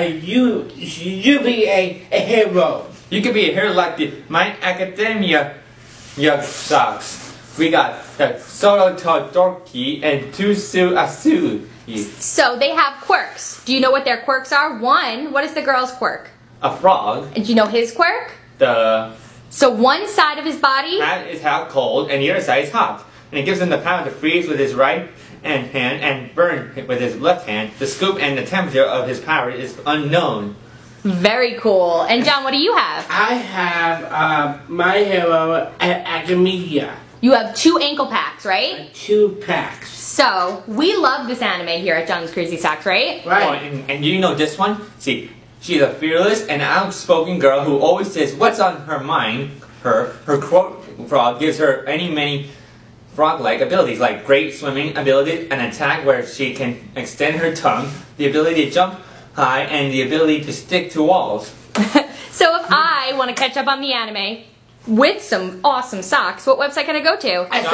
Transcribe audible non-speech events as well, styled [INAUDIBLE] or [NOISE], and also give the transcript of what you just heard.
you you be a, a hero. You can be a hero like the My Academia Yuck Socks. We got the Shoto Todoroki and Tsuyu Asui. So they have quirks. Do you know what their quirks are? One, what is the girl's quirk? A frog. And do you know his quirk? The So one side of his body, hat is hot cold and the other side is hot. And it gives him the power to freeze with his right and hand and burn with his left hand. The scoop and the temperature of his power is unknown. very cool. And John, what do you have? I have uh, my hero A- Academia. You have two ankle packs, right? Two packs. So we love this anime here at John's Crazy Socks, right? Oh, Right. and, and you know this one? See, she's a fearless and outspoken girl who always says what's on her mind. Her her quote frog gives her any many frog-like abilities like great swimming ability, an attack where she can extend her tongue, the ability to jump high, and the ability to stick to walls. [LAUGHS] So if I want to catch up on the anime with some awesome socks, what website can I go to? At